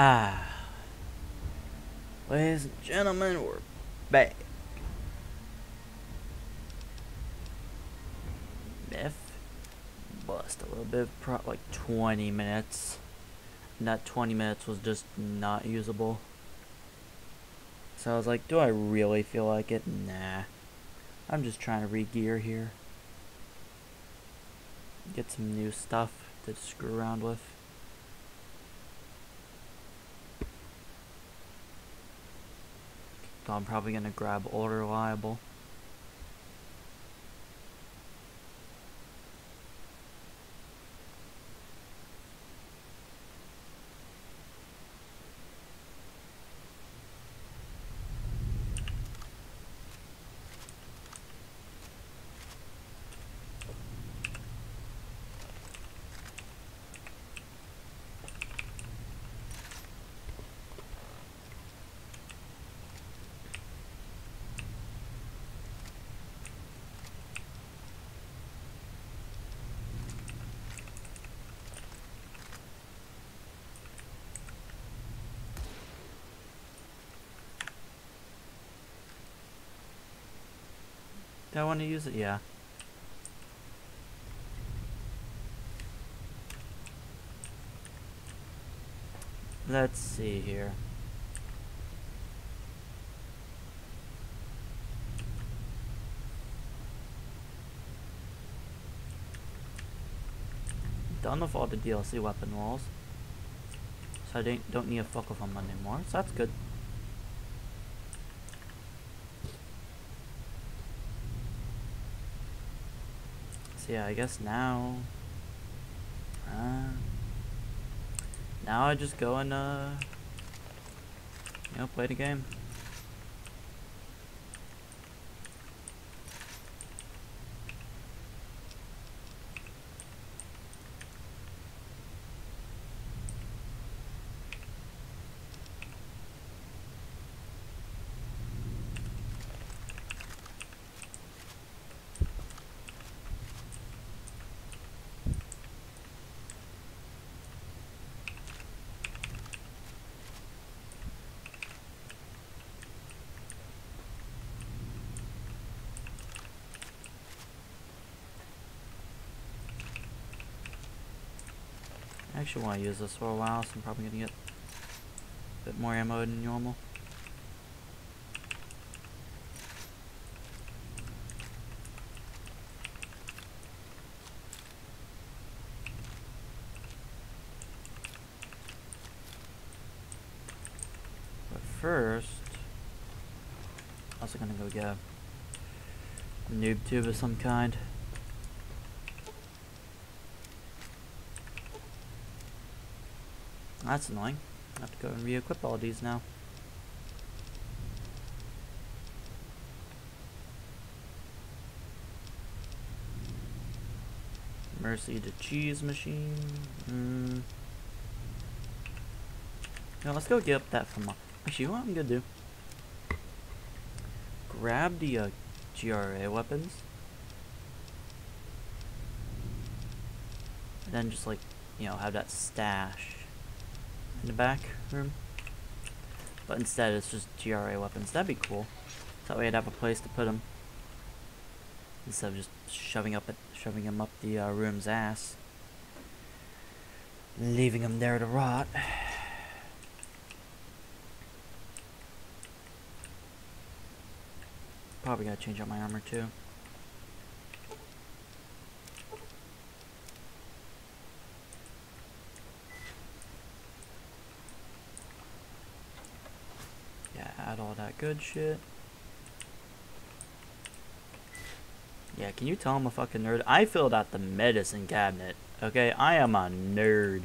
Ah. Ladies and gentlemen, we're back. Myth. Bust a little bit, pro like 20 minutes. And that 20 minutes was just not usable. So I was like, do I really feel like it? Nah. I'm just trying to re-gear here. Get some new stuff to screw around with. So I'm probably gonna grab Ultra Reliable. Do I want to use it? Yeah. Let's see here. Done with all the DLC weapon walls. So I don't, don't need a fuck with them anymore, so that's good. So yeah, I guess now... Uh, now I just go and, uh, you know, play the game. I actually want to use this for a while, so I'm probably going to get a bit more ammo than normal. But first, I'm also going to go get a noob tube of some kind. That's annoying. I have to go and re-equip all these now. Mercy to cheese machine. Mm. Now let's go get up that from. Actually, what I'm gonna do? Grab the uh, GRA weapons, and then just like you know have that stash in the back room. But instead it's just GRA weapons. That'd be cool. So that way I'd have a place to put them. Instead of just shoving up it, shoving them up the uh, room's ass. Leaving them there to rot. Probably gotta change out my armor too. Good shit. Yeah, can you tell I'm a fucking nerd? I filled out the medicine cabinet. Okay, I am a nerd.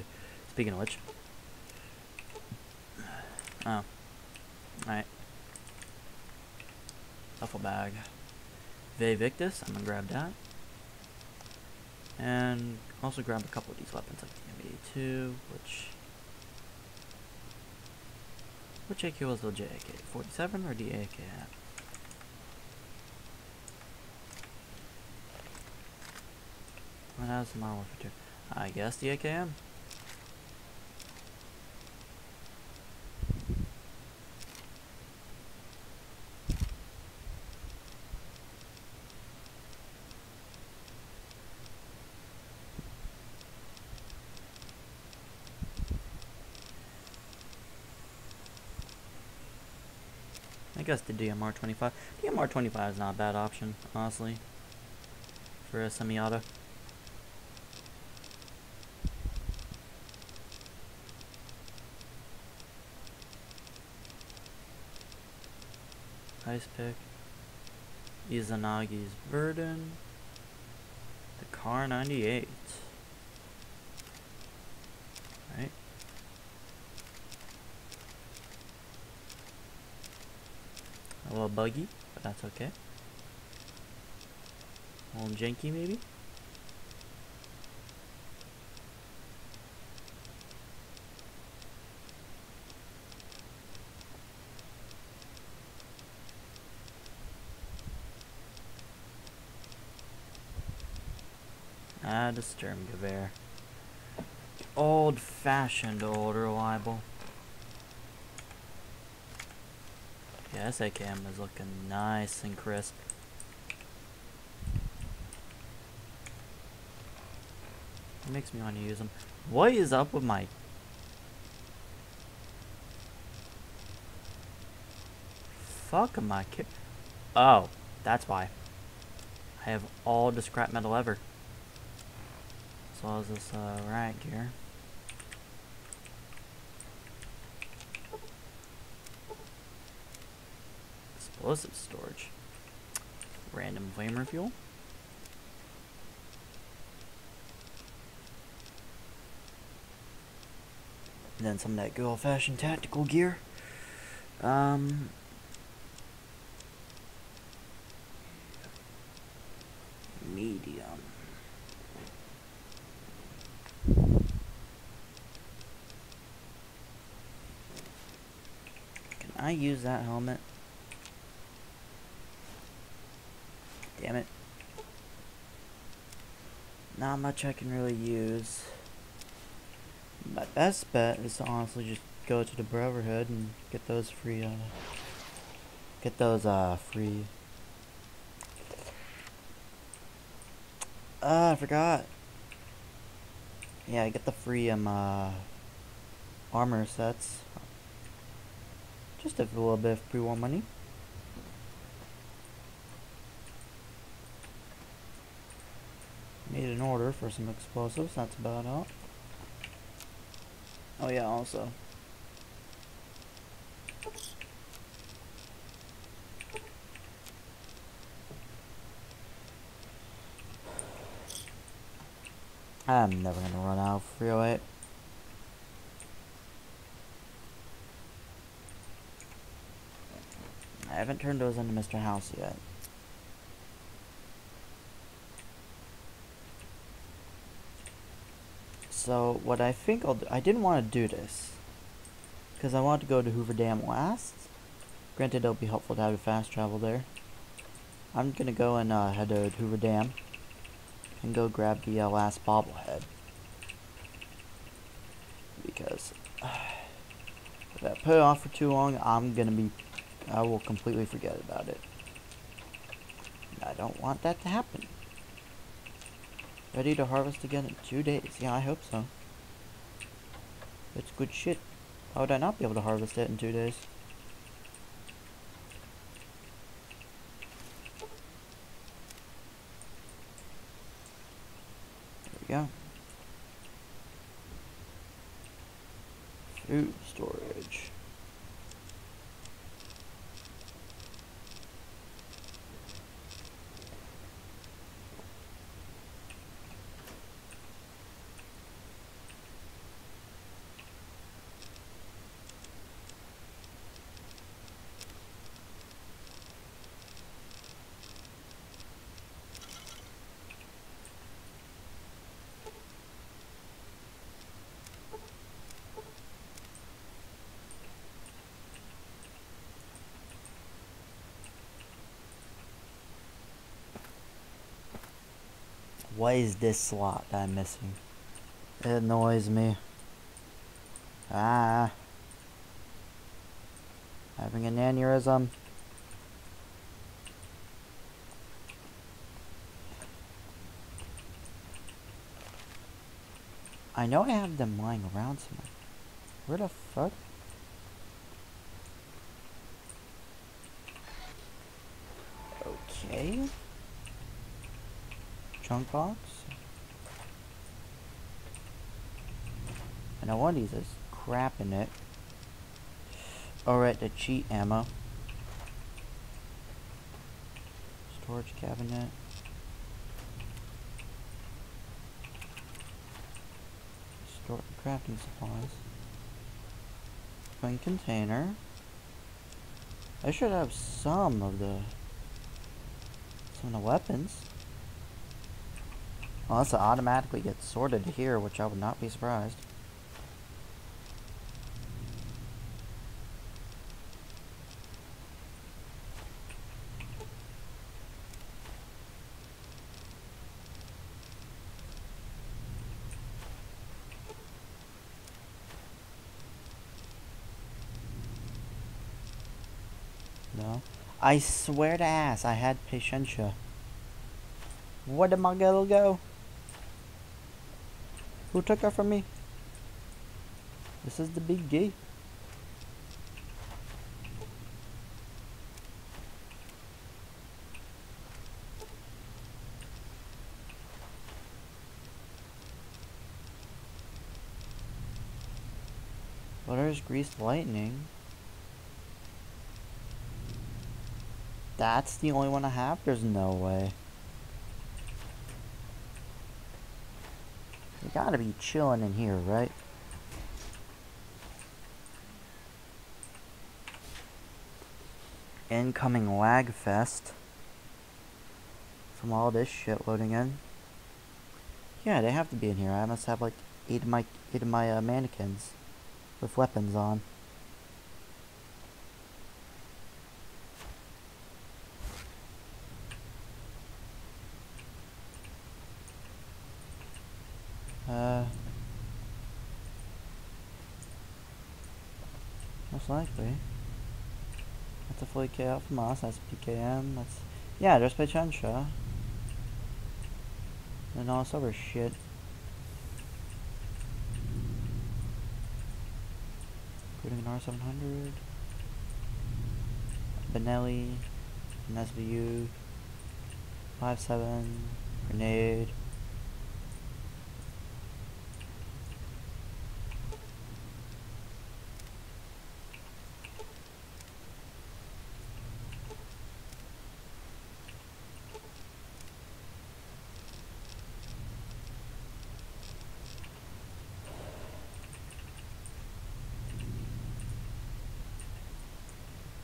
Speaking of which. Oh. Alright. Duffel bag. Vivictus, I'm gonna grab that. And also grab a couple of these weapons like the M82, which which AK was the JAK? 47 or the AK at? What has the Modern Warfare 2? I guess the Guess the DMR 25. DMR 25 is not a bad option, honestly, for a semi-auto. Ice pick. Izanagi's burden. The Kar 98. A little buggy, but that's okay. A little janky maybe? Ah, the Sturmgewehr. Old-fashioned, old reliable. Yeah, this AKM is looking nice and crisp. It makes me want to use them. What is up with my... Fuck am I ki- Oh, that's why. I have all the scrap metal ever. As well as this uh, gear. Explosive storage. Random flamer fuel. And then some of that good old fashioned tactical gear. Um, medium. Can I use that helmet? Damn it. Not much I can really use. My best bet is to honestly just go to the Brotherhood and get those free, uh, get those, uh, free. Ah, I forgot. Yeah, get the free, um, uh, armor sets. Just a little bit of pre-war money. Made an order for some explosives, that's about all. Oh yeah, also. I'm never gonna run out of 308. I haven't turned those into Mr. House yet. So what I think I'll do, I didn't want to do this because I wanted to go to Hoover Dam last. Granted, it'll be helpful to have a fast travel there. I'm gonna go and uh, head to Hoover Dam and go grab the uh, last bobblehead because uh, if I put it off for too long, I'm gonna be, I will completely forget about it. I don't want that to happen. Ready to harvest again in two days. Yeah, I hope so. It's good shit. Why would I not be able to harvest it in two days? There we go. Food storage. What is this slot that I'm missing? It annoys me. Ah. Having an aneurysm. I know I have them lying around somewhere. Where the fuck? Okay. Chunk box. And I want these has crap in it. Oh, Alright, the cheat ammo. Storage cabinet. Store crafting supplies. Twin container. I should have some of the some of the weapons. Unless it automatically gets sorted here, which I would not be surprised. No. I swear to ass, I had Patientia. Where did my girl go? Who took her from me? This is the big G. Well, there's greased lightning. That's the only one I have? There's no way. You gotta be chilling in here, right? Incoming lag fest. From all this shit loading in. Yeah, they have to be in here. I must have like eight of my eight of my uh, mannequins with weapons on. Uh, most likely. That's a 40k out from us, that's PKM, that's... Yeah, just by Chensha. And all this other shit. Including an R700. Benelli. An SVU. 5.7. Grenade.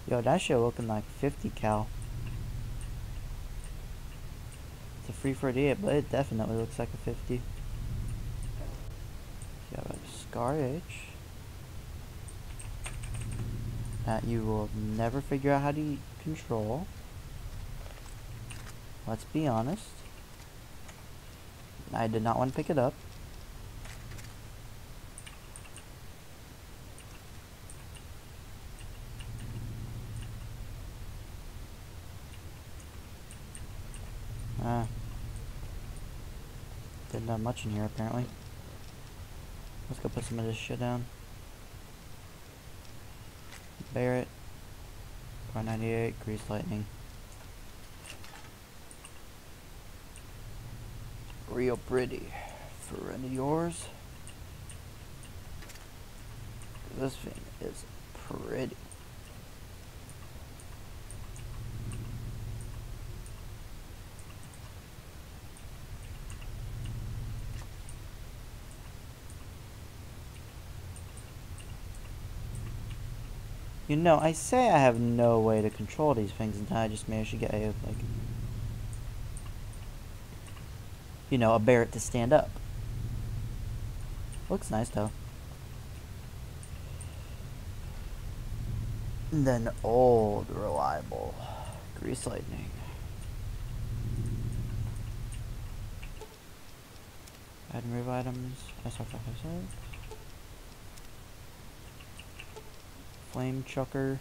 Yo, that shit looking like 50 cal. It's a free 48, but it definitely looks like a 50. You have a Scar H. That you will never figure out how to control. Let's be honest. I did not want to pick it up. Ah. Much in here apparently. Let's go put some of this shit down. Barrett. Kar 98, Grease Lightning. Real pretty. For any of yours. This thing is pretty. You know, I say I have no way to control these things until I just manage to get a, like, you know, a Barrett to stand up. Looks nice though. And then old, reliable, grease lightning. Add and remove items, SR556. Flame chucker.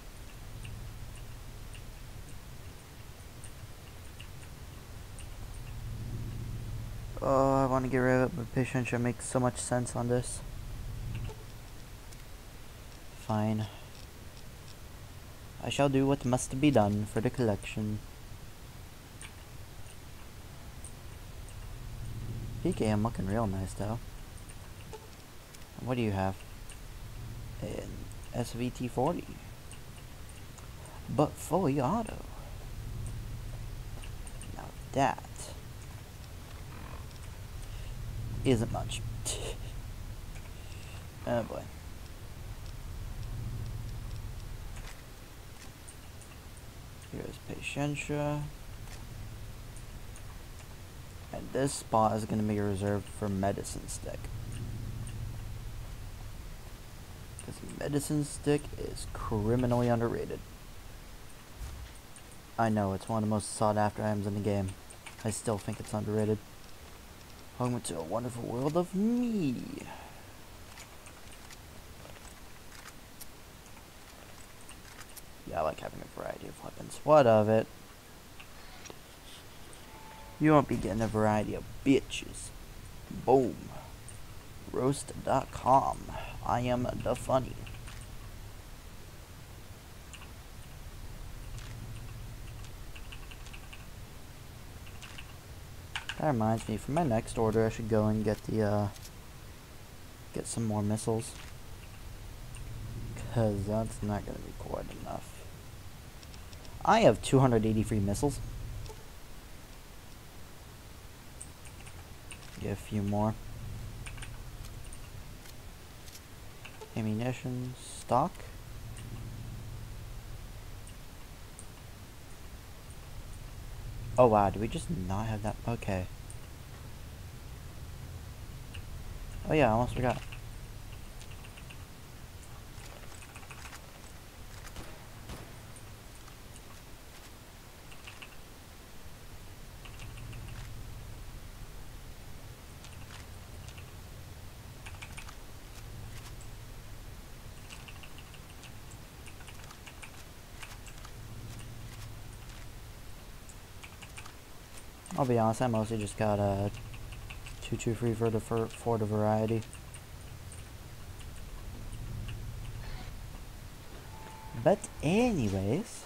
Oh, I want to get rid of it, but patience should make so much sense on this. Fine. I shall do what must be done for the collection. PK, I'm looking real nice though. What do you have? And SVT40. But fully auto. Now that isn't much. oh boy. Here's Patientia. And this spot is going to be reserved for Medicine Stick. Because Medicine Stick is criminally underrated. I know, it's one of the most sought after items in the game. I still think it's underrated. Welcome to a wonderful world of me. Yeah, I like having a variety of weapons. What of it? You won't be getting a variety of bitches. Boom. Roast.com. I am the funny. That reminds me, for my next order, I should go and get the, uh, get some more missiles. Because that's not going to be quite enough. I have 283 missiles. Get a few more. Ammunition stock. Oh wow, do we just not have that? Okay. Oh yeah, I almost forgot. I'll be honest, I mostly just got uh, a 223 for the for, for the variety. But anyways,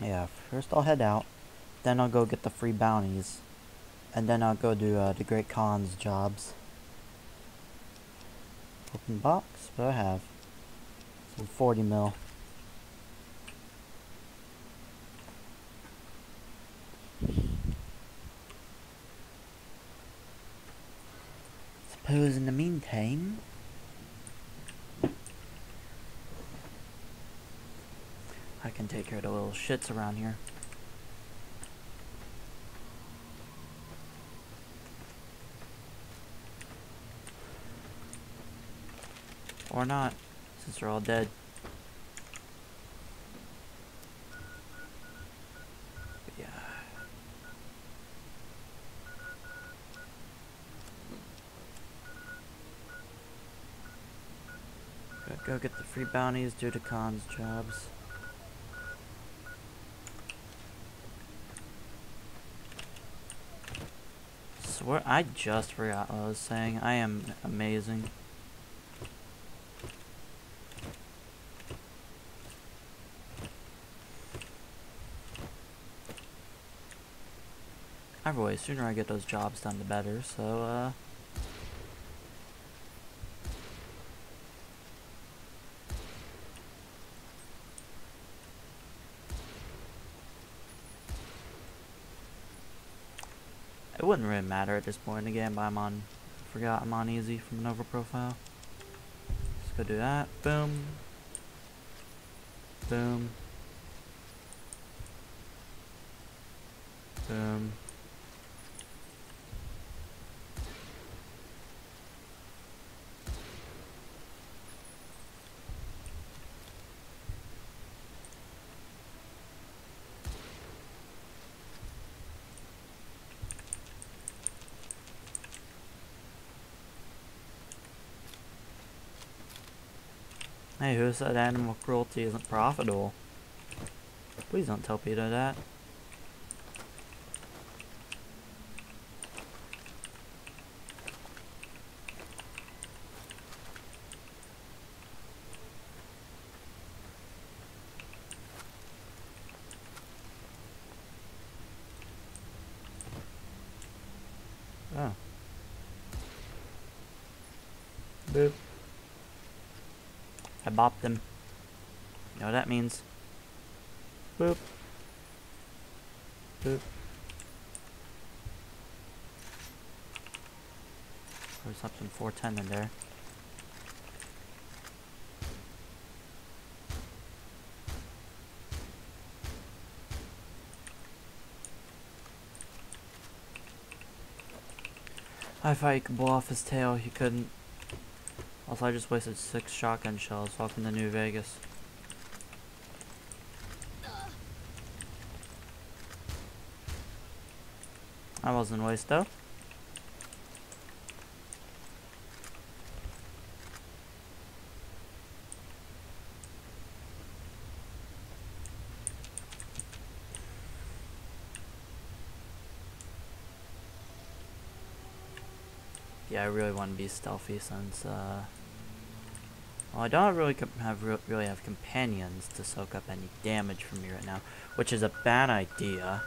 yeah, first I'll head out, then I'll go get the free bounties, and then I'll go do uh, the Great Khan's jobs. Open box, what I have? Some 40 mil. Suppose in the meantime, I can take care of the little shits around here. Or not, since they're all dead. Yeah. Go get the free bounties, due to Khan's jobs. Swear, I just forgot what I was saying. I am amazing. Either way, sooner I get those jobs done, the better. So, uh... It wouldn't really matter at this point in the game, but I'm on... Forgot I'm on easy from an over profile. Let's go do that. Boom. Boom. Boom. Hey, who said animal cruelty isn't profitable? Please don't tell Peter that. Oh. Boop. I bopped him. You know what that means? Boop. Boop. There's something 410 in there. I thought he could blow off his tail, he couldn't. Also, I just wasted six shotgun shells. Welcome to New Vegas. I wasn't waste though. Yeah, I really want to be stealthy since, uh... Well, I don't really have really have companions to soak up any damage from me right now, which is a bad idea.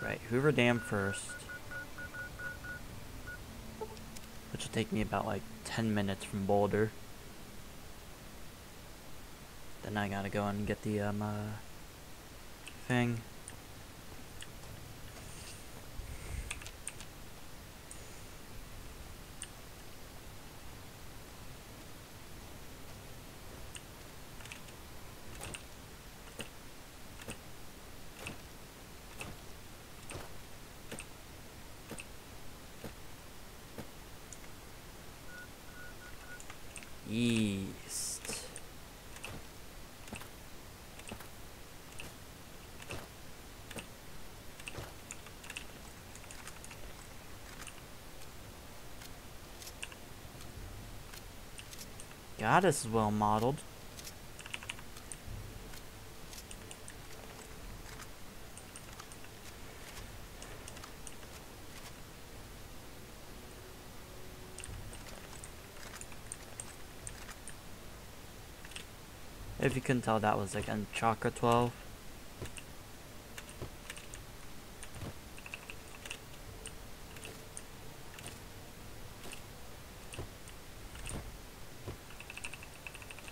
Right, Hoover Dam first. Which will take me about like 10 minutes from Boulder. Then I gotta go and get the um, uh, thing. East. God, is well modeled. If you couldn't tell, that was like in Chakra 12.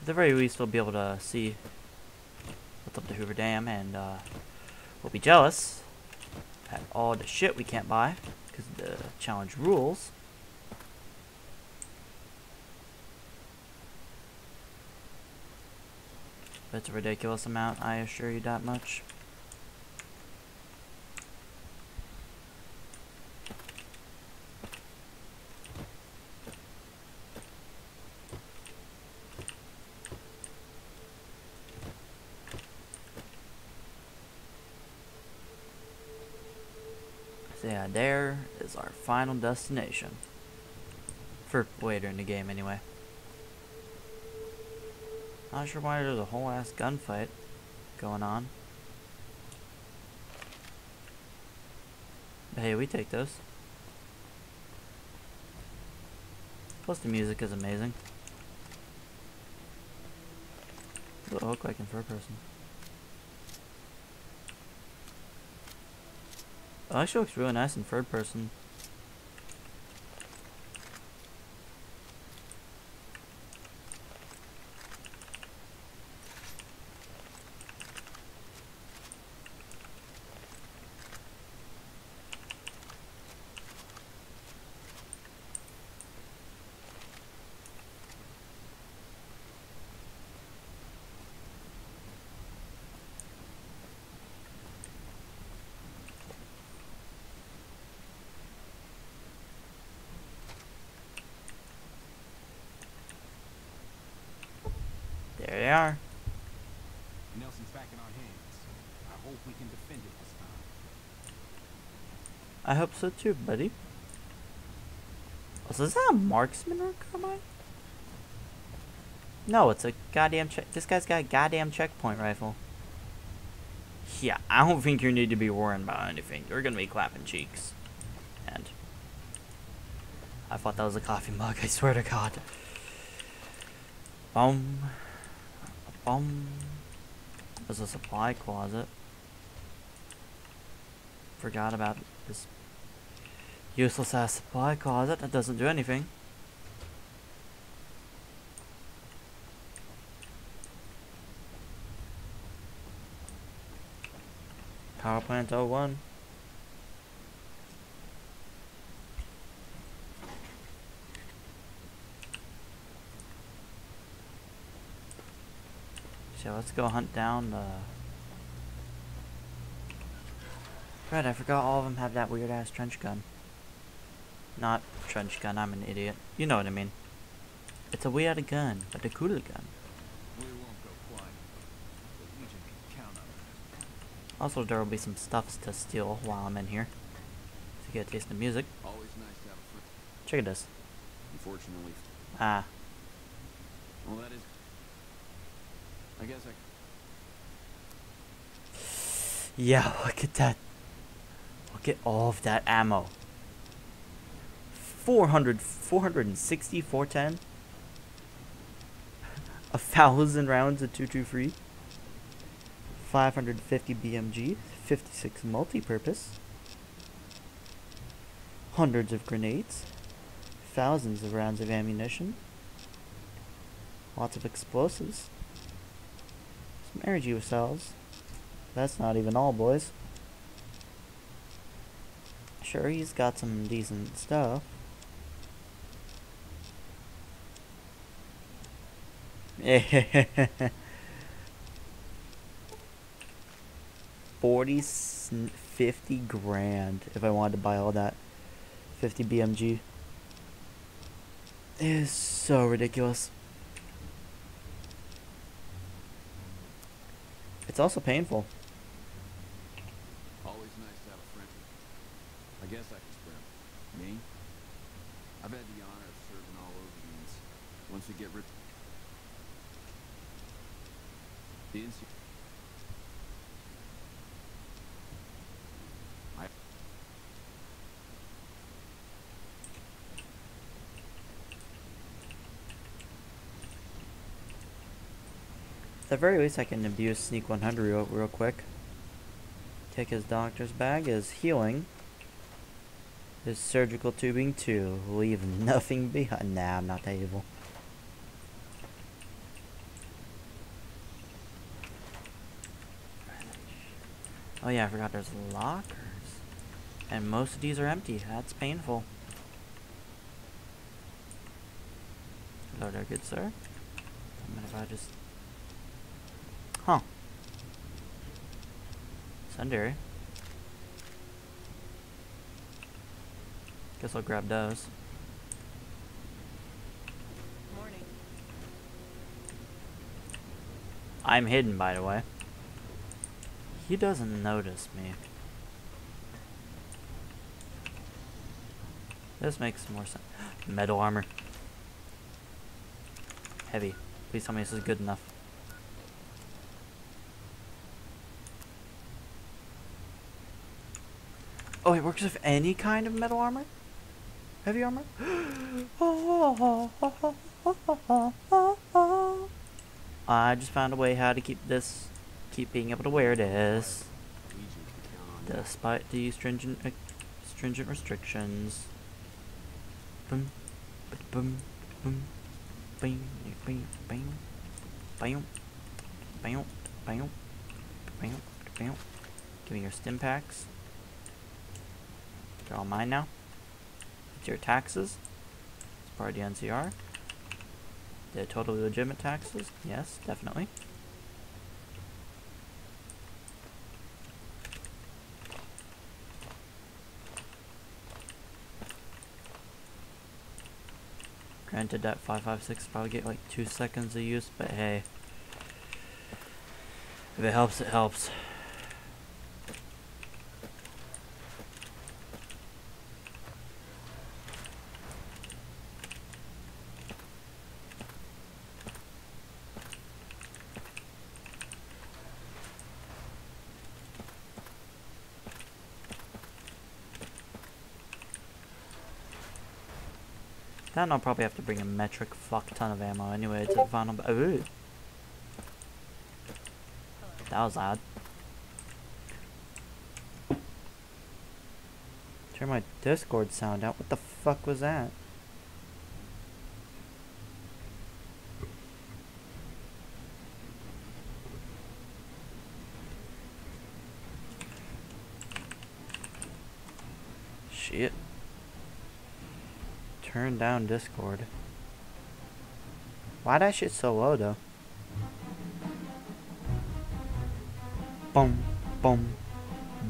At the very least, we'll be able to see what's up the Hoover Dam, and uh, we'll be jealous at all the shit we can't buy because the challenge rules. It's a ridiculous amount, I assure you that much. Yeah, there is our final destination. For later in the game, anyway. Not sure why there's a whole ass gunfight going on. But hey, we take those. Plus the music is amazing. What does it look like in third person? It actually looks really nice in third person. There they are. Nelson's back in our hands. I hope we can defend it this time. I hope so too, buddy. Also, is that a marksman or carbine? No, it's a goddamn check. This guy's got a goddamn checkpoint rifle. Yeah, I don't think you need to be worrying about anything. You're gonna be clapping cheeks. And I thought that was a coffee mug. I swear to God. Boom. Boom. There's a supply closet. Forgot about this useless ass supply closet that doesn't do anything. Power plant 01. So let's go hunt down the. Right, I forgot all of them have that weird ass trench gun. Not trench gun, I'm an idiot. You know what I mean. It's a weird gun, but a cool gun. We won't go quiet. The can count on. Also, there will be some stuffs to steal while I'm in here. To get a taste of music. Always nice to have a friend. Check this. Unfortunately, Ah, well, that is. I guess I. yeah, look at that. Look at all of that ammo. 400, 460, 410. A thousand rounds of 223. 550 BMG, 56 multi-purpose. Hundreds of grenades. Thousands of rounds of ammunition. Lots of explosives. Some energy cells. That's not even all, boys. Sure, he's got some decent stuff. Forty, 50 grand if I wanted to buy all that 50 BMG. It is so ridiculous. It's also painful. Always nice to have a friend. I guess I can him. Me? I've had the honor of serving all over the ends. Once we get rid. The NC. At the very least, I can abuse Sneak 100 real, real quick. Take his doctor's bag, his healing, his surgical tubing too. Leave nothing behind. Nah, I'm not that evil. Oh yeah, I forgot there's lockers. And most of these are empty. That's painful. Hello there, good sir. I mean, if I just... Huh. Sundary. Guess I'll grab those. Morning. I'm hidden, by the way. He doesn't notice me. This makes more sense. Metal armor. Heavy. Please tell me this is good enough. Oh, it works with any kind of metal armor? Heavy armor? I just found a way how to keep this, keep being able to wear this, despite the stringent, uh, stringent restrictions. Boom, boom, boom, bing, bing, bing, bing, bing, bing, bing, bing. Give me your stim packs. They're all mine now. It's your taxes. It's part of the NCR. They're totally legitimate taxes. Yes, definitely. Granted that 556 probably get like 2 seconds of use, but hey. If it helps, it helps. I'll probably have to bring a metric fuck ton of ammo anyway to the final. Ooh. That was odd. Turn my Discord sound out. What the fuck was that? Shit. Turn down Discord. Why that shit so low though? Boom, boom,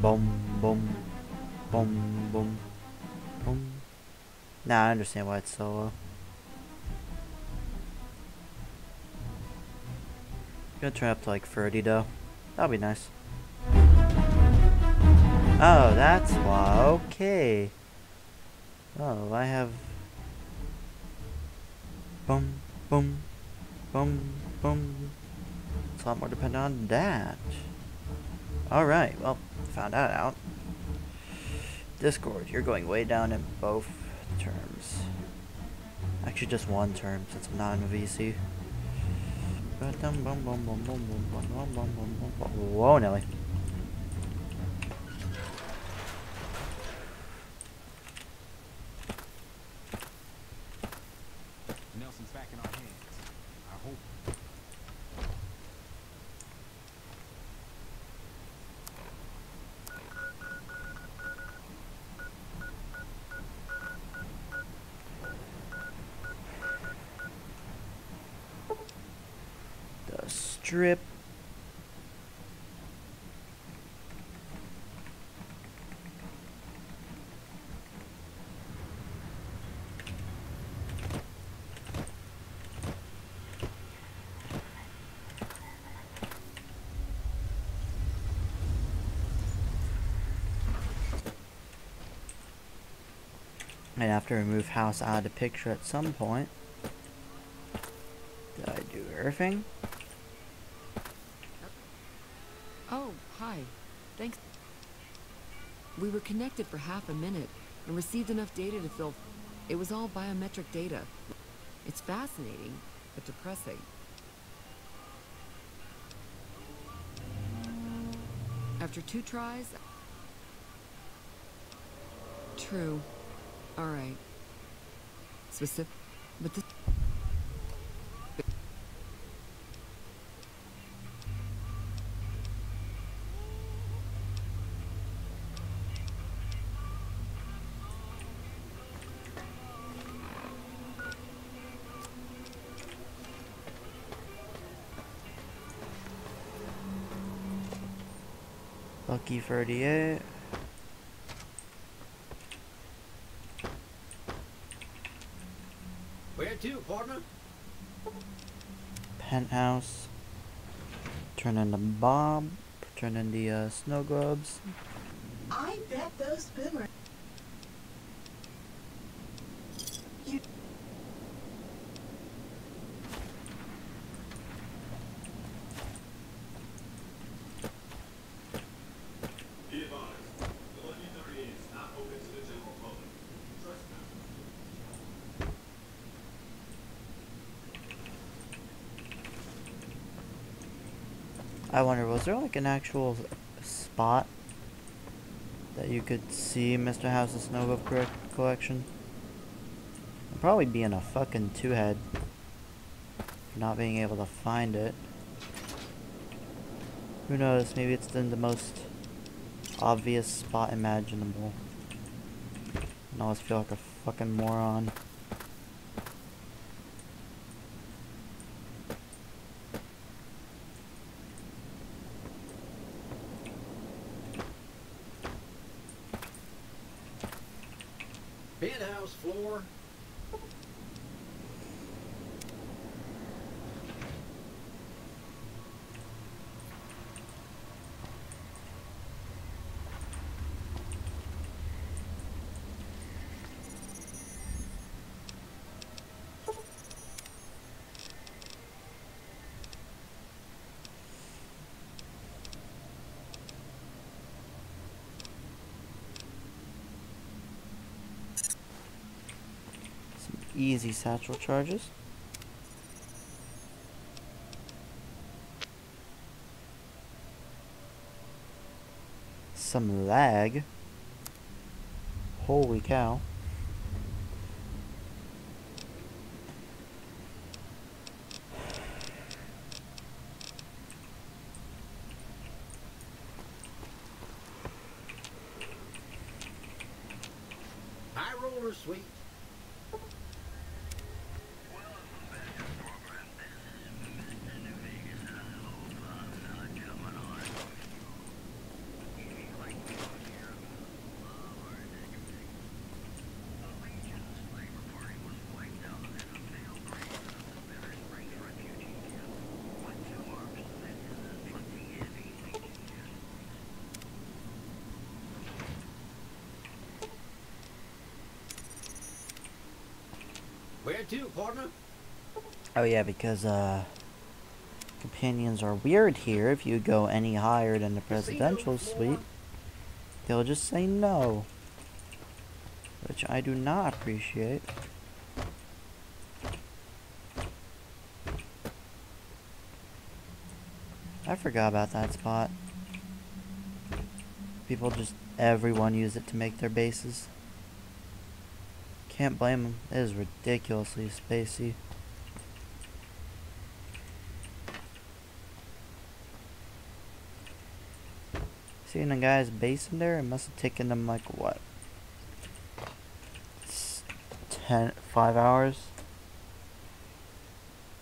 boom, boom, boom, boom, boom. Nah, I understand why it's so low. Gonna turn up to like 30 though. That'll be nice. Oh, that's why. Okay. Oh, I have. Boom, boom, boom, boom. It's a lot more dependent on that. Alright, well, found that out. Discord, you're going way down in both terms. Actually, just one term since I'm not in a VC. Whoa, Nelly. Nelson's back in our hands. I hope. The strip. I'd have to remove house out of the picture at some point. Did I do everything? Oh, hi. Thanks. We were connected for half a minute and received enough data to fill. It was all biometric data. It's fascinating, but depressing. After two tries. True. Alright. Specific. But this. Lucky 38. Where to, partner? Penthouse. Turn into Bob. Turn into uh, Snow Globes. I bet those boomer. You Be advised, the Lucky 38 is not open to the general public. Trespassers. I wonder, was there like an actual spot that you could see Mr. House's Globe collection? I'd probably be in a fucking two head for not being able to find it. Who knows, maybe it's in the most obvious spot imaginable. I always feel like a fucking moron. Easy satchel charges. Some lag. Holy cow. Where to, partner? Oh yeah, because uh companions are weird here. If you go any higher than the presidential suite, they'll just say no. Which I do not appreciate. I forgot about that spot. People just, everyone use it to make their bases. Can't blame them. It is ridiculously spacey. Seeing a guy's base in there, it must have taken them like what? Ten, five hours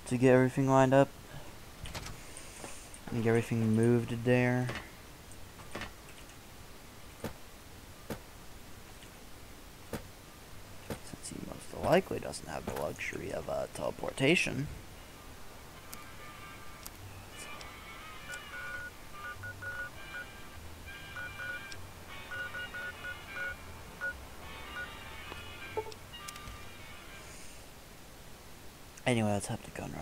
to get everything lined up and get everything moved there. Since he most likely doesn't have the luxury of uh, teleportation. Anyway, let's the gun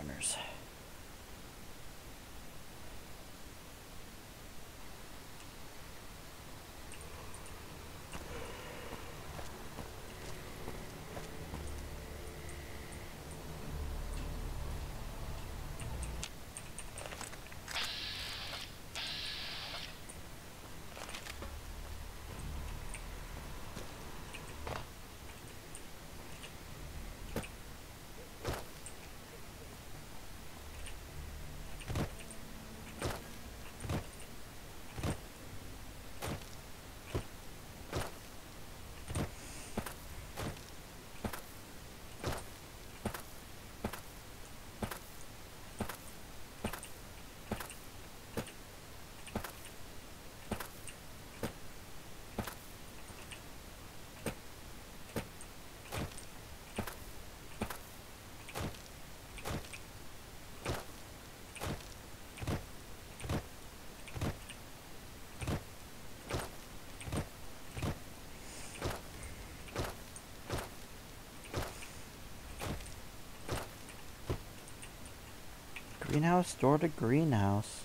door to greenhouse.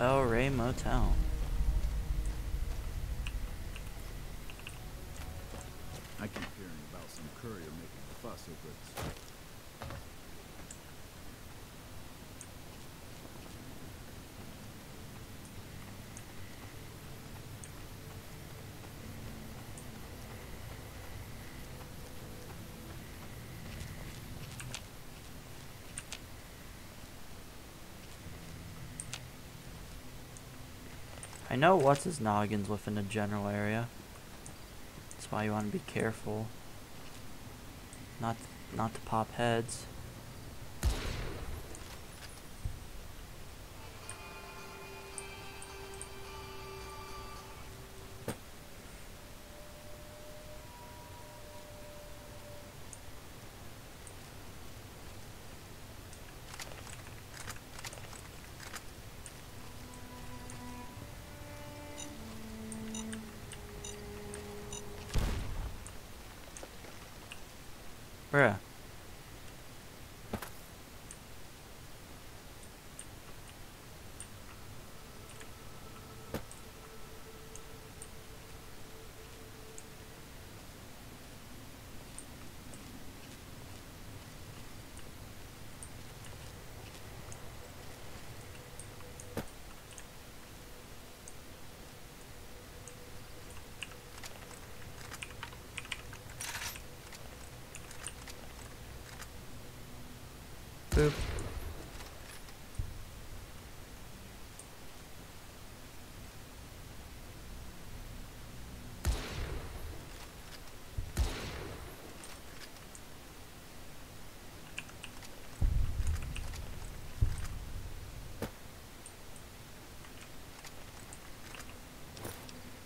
El Rey Motel. I keep hearing about some courier making a fuss over this. I know what's his noggins within the general area. That's why you want to be careful. Not, not to pop heads.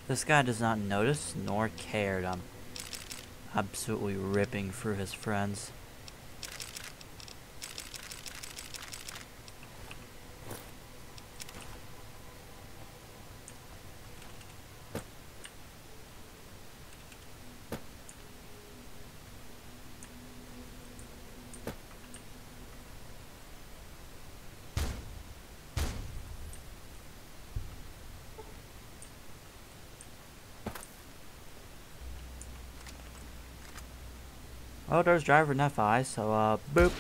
This guy does not notice nor care I'm absolutely ripping through his friends. Oh, there's driver Nephi, so uh, boop.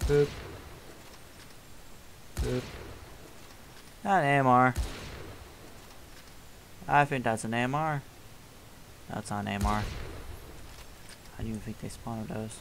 Boop. Boop. Not an AMR. I think that's an AMR. That's not an AMR. I didn't even think they spawned those.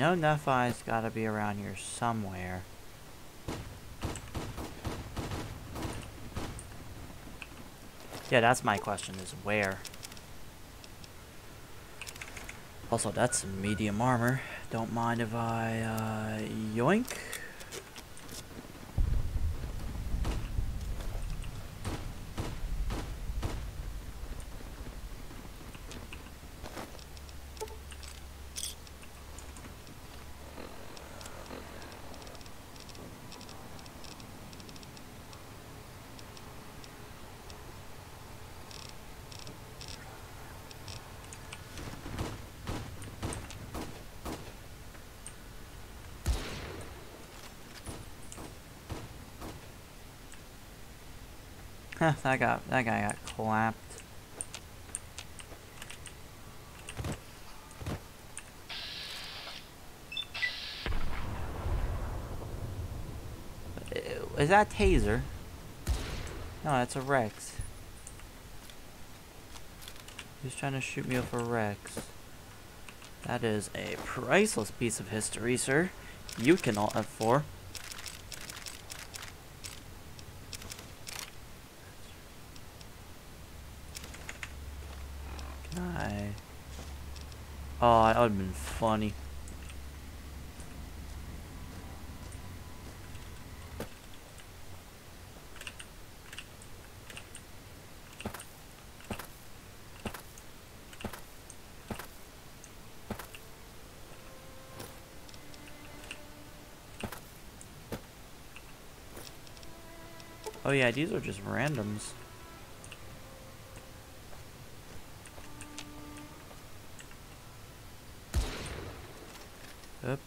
Know Nephi's gotta be around here somewhere. Yeah, that's my question, is where? Also, that's medium armor. Don't mind if I, uh, yoink? That got, that guy got clapped. Is that Taser? No, that's a Rex. He's trying to shoot me with a Rex. That is a priceless piece of history, sir. You cannot have four. Can I? Oh, that would have been funny. Oh yeah, these are just randoms. Yep.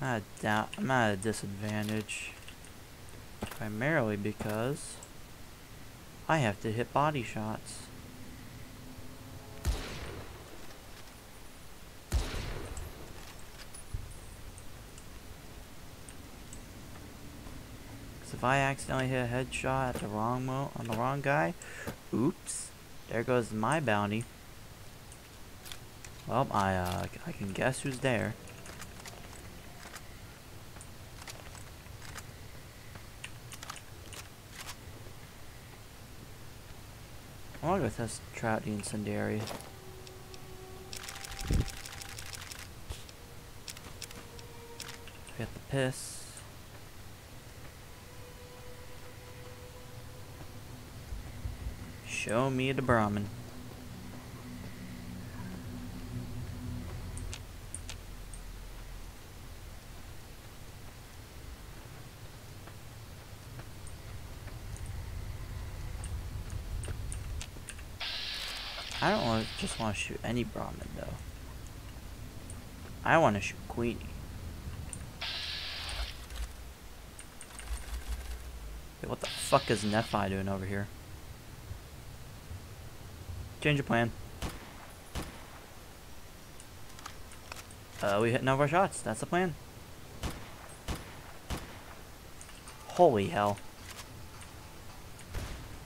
I'm at a down. I'm at a disadvantage. Primarily because I have to hit body shots. If I accidentally hit a headshot at the wrong mo on the wrong guy, oops, there goes my bounty. Well, I uh, I can guess who's there. Test Trout the Incendiary. Get the piss. Show me the Brahmin. I don't wanna, want to shoot any Brahmin though. I want to shoot Queenie. What the fuck is Nephi doing over here? Change of plan. Uh, we hit none of our shots. That's the plan. Holy hell.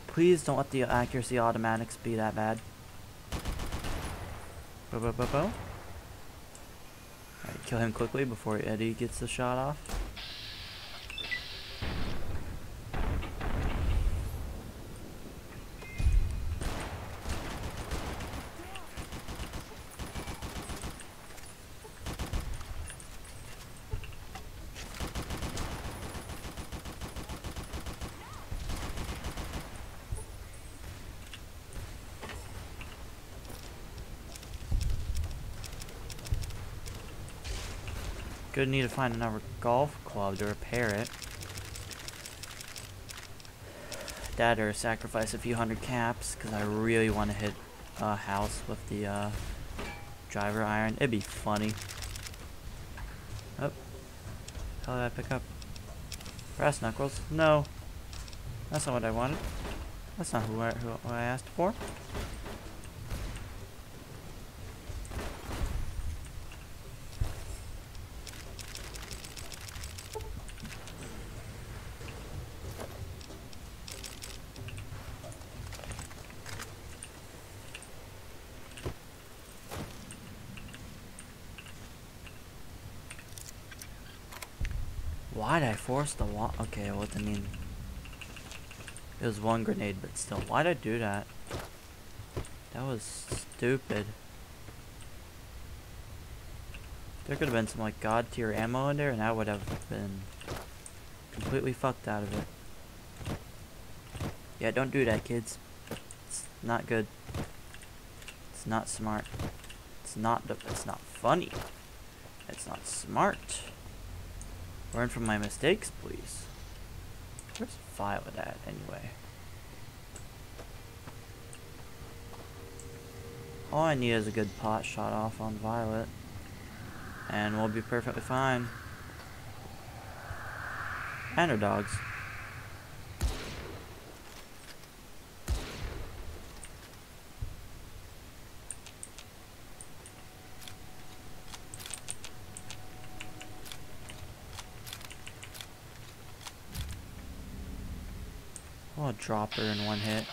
Please don't let the accuracy automatics be that bad. Bo bo bo bo. Alright, kill him quickly before Eddie gets the shot off. Gonna need to find another golf club to repair it. Dad or sacrifice a few hundred caps because I really want to hit a house with the uh, driver iron. It'd be funny. Oh, how did I pick up? Brass knuckles? No, that's not what I wanted. That's not who I, who I asked for. Why'd I force the wall? Okay, what I mean. It was one grenade, but still. Why'd I do that? That was stupid. There could have been some like god tier ammo in there and I would have been completely fucked out of it. Yeah, don't do that kids. It's not good. It's not smart. It's not it's not funny. It's not smart. Learn from my mistakes, please. Where's Violet at, anyway? All I need is a good pot shot off on Violet. And we'll be perfectly fine. And her dogs. I'll drop her in one hit.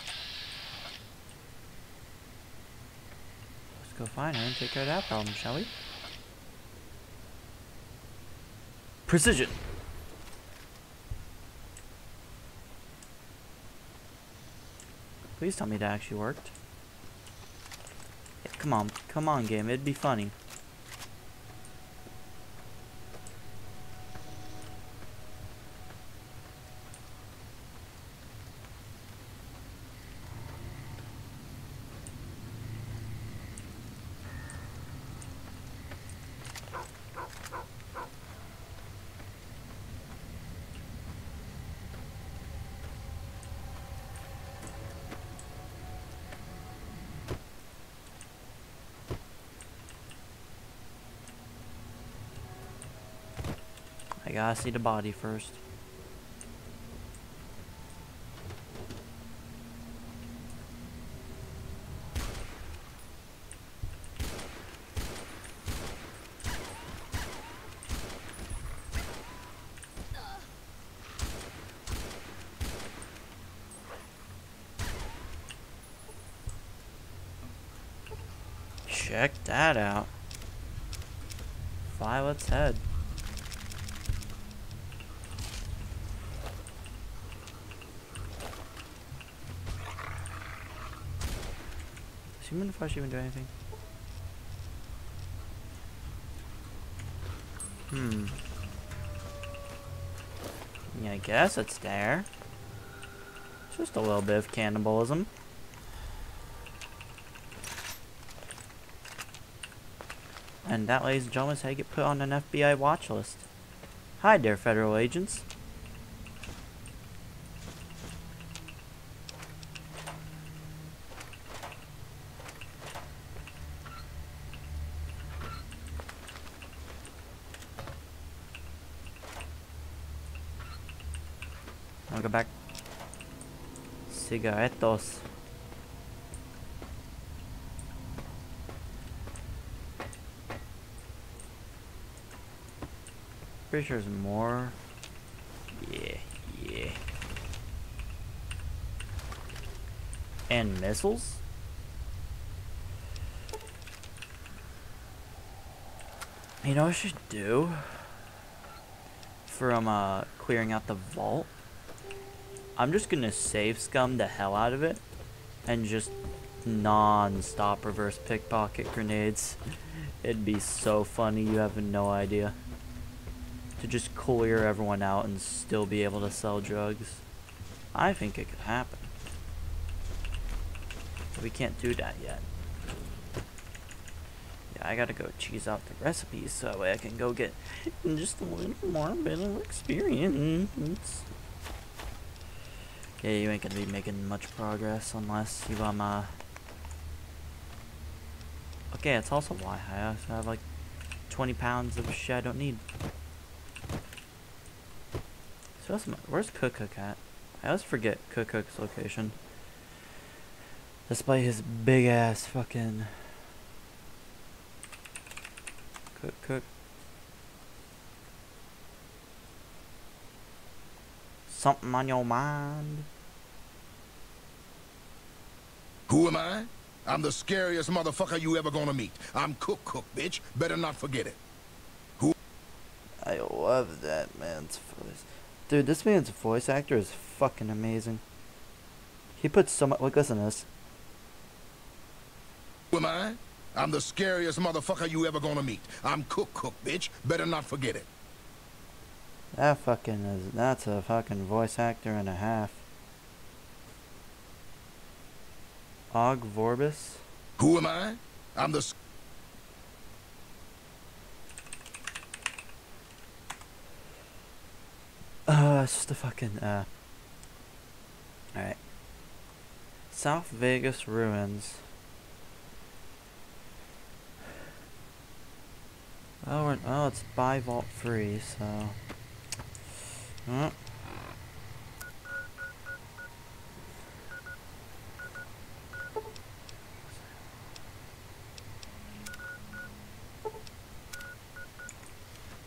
Let's go find her and take care of that problem, shall we? Precision! Please tell me that actually worked. Yeah, come on, come on game, it'd be funny. Gotta see the body first. Check that out. Violet's head. Does human flesh even do anything? Hmm. Yeah, I guess it's there. Just a little bit of cannibalism. And that, ladies and gentlemen, is how you get put on an FBI watch list. Hi dear federal agents. I'll go back. Cigaretos. Pretty sure there's more. Yeah, yeah. And missiles? You know what I should do? From uh, clearing out the vault? I'm just gonna save scum the hell out of it and just non-stop reverse pickpocket grenades. It'd be so funny, you have no idea to just clear everyone out and still be able to sell drugs. I think it could happen. But we can't do that yet. Yeah, I gotta go cheese out the recipes so that way I can go get just a little more bit of experience. Yeah, you ain't gonna be making much progress unless you um uh Okay, it's also why I also have like 20 pounds of shit I don't need. So my, where's Cook Cook at? I always forget Cook Cook's location. Despite his big ass fucking Cook Cook. Something on your mind? Who am I? I'm the scariest motherfucker you ever gonna meet. I'm Cook Cook, bitch. Better not forget it. Who? I love that man's voice. Dude, this man's voice actor is fucking amazing. He puts so much. Look, listen to this. Who am I? I'm the scariest motherfucker you ever gonna meet. I'm Cook Cook, bitch. Better not forget it. That fucking is. That's a fucking voice actor and a half. Og Vorbis? Who am I? I'm the. Uh, it's just a fucking, uh. Alright. South Vegas ruins. Oh, we're, oh, it's by Vault 3, so. Hmm.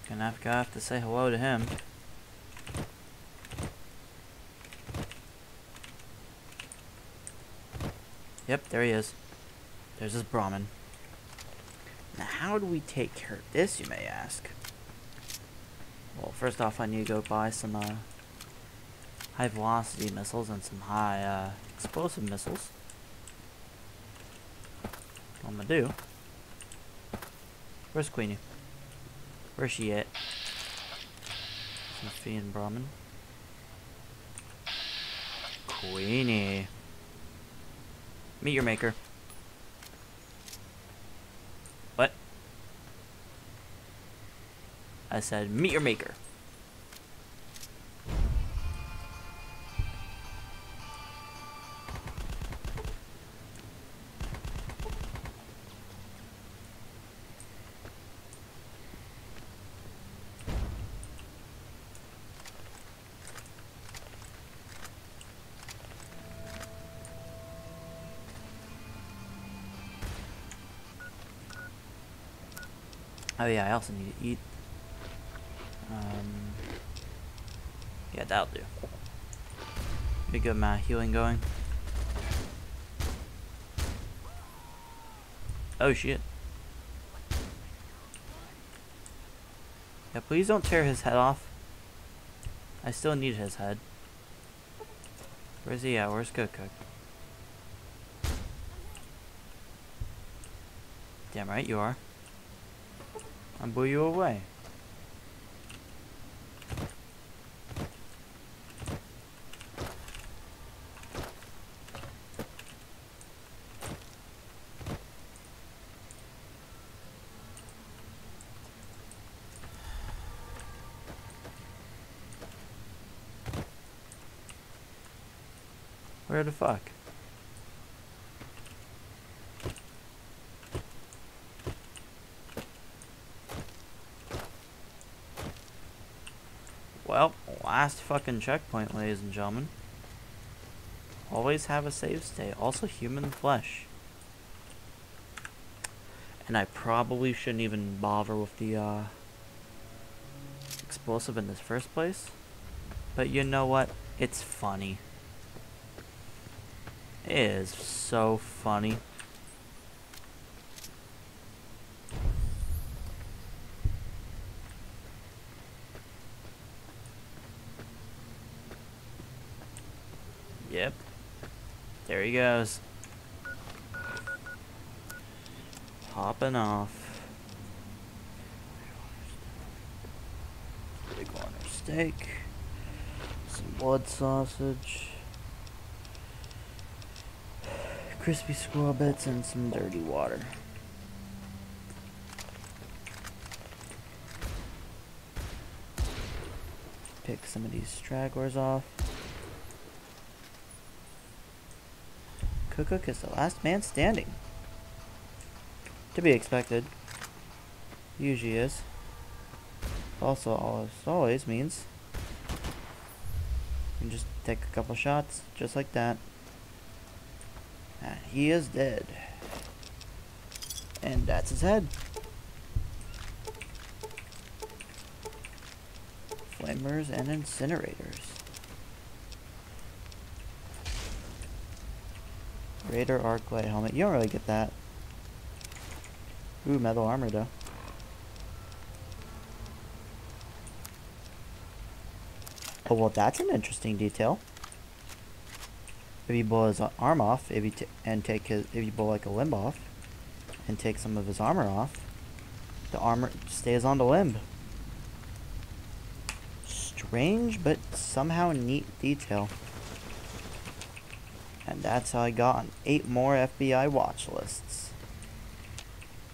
Gonna have, gonna have to say hello to him. Yep, there he is. There's his Brahmin. Now, how do we take care of this, you may ask? Well, first off, I need to go buy some uh, high velocity missiles and some high uh, explosive missiles. What I'm gonna do. Where's Queenie? Where's she at? Sophie and Brahmin. Queenie. Meet your maker. I said, meet your maker. Oh yeah, I also need to eat. Yeah, that'll do. Get a good amount of healing going. Oh shit. Yeah, please don't tear his head off. I still need his head. Where's he at? Where's Cook Cook? Damn right you are. I'll blow you away. The fuck? Well, last fucking checkpoint, ladies and gentlemen. Always have a save state. Also human flesh. And I probably shouldn't even bother with the uh, explosive in this first place. But you know what? It's funny. Is so funny. Yep. There he goes. Popping off. Bighorner steak. Some blood sausage. Crispy squirrel bits and some dirty water. Pick some of these stragglers off. Cook is the last man standing. To be expected. Usually is. Also, always, always means you can just take a couple shots, just like that. He is dead. And that's his head. Flamers and incinerators. Raider arc light helmet. You don't really get that. Ooh, metal armor though. Oh well, that's an interesting detail. If you blow his arm off, if you and take his, if you blow like a limb off, and take some of his armor off, the armor stays on the limb. Strange, but somehow neat detail. And that's how I got on eight more FBI watch lists.